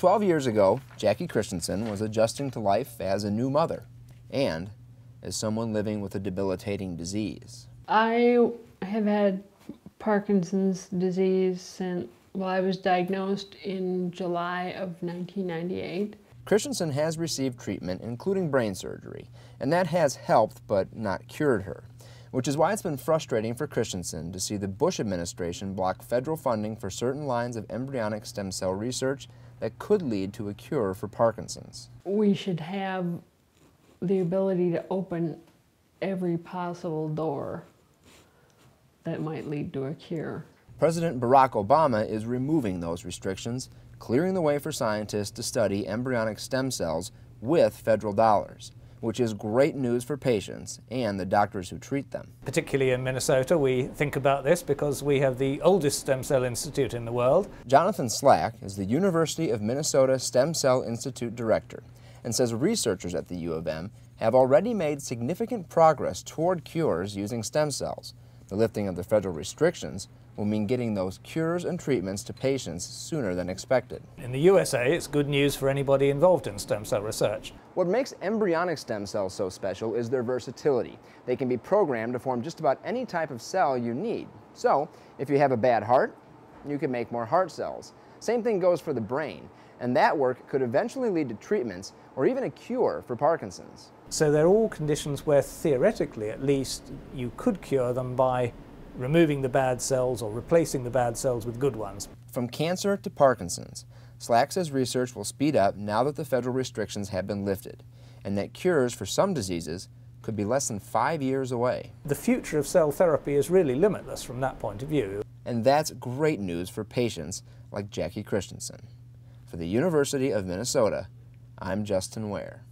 12 years ago, Jackie Christensen was adjusting to life as a new mother and as someone living with a debilitating disease. I have had Parkinson's disease since, well, I was diagnosed in July of 1998. Christensen has received treatment, including brain surgery, and that has helped but not cured her, which is why it's been frustrating for Christensen to see the Bush administration block federal funding for certain lines of embryonic stem cell research that could lead to a cure for Parkinson's. We should have the ability to open every possible door that might lead to a cure. President Barack Obama is removing those restrictions, clearing the way for scientists to study embryonic stem cells with federal dollars which is great news for patients and the doctors who treat them. Particularly in Minnesota, we think about this because we have the oldest stem cell institute in the world. Jonathan Slack is the University of Minnesota Stem Cell Institute director and says researchers at the U of M have already made significant progress toward cures using stem cells. The lifting of the federal restrictions will mean getting those cures and treatments to patients sooner than expected. In the USA, it's good news for anybody involved in stem cell research. What makes embryonic stem cells so special is their versatility. They can be programmed to form just about any type of cell you need. So, if you have a bad heart, you can make more heart cells. Same thing goes for the brain, and that work could eventually lead to treatments or even a cure for Parkinson's. So they're all conditions where theoretically at least you could cure them by removing the bad cells or replacing the bad cells with good ones. From cancer to Parkinson's, Slack says research will speed up now that the federal restrictions have been lifted, and that cures for some diseases could be less than five years away. The future of cell therapy is really limitless from that point of view. And that's great news for patients like Jackie Christensen. For the University of Minnesota, I'm Justin Ware.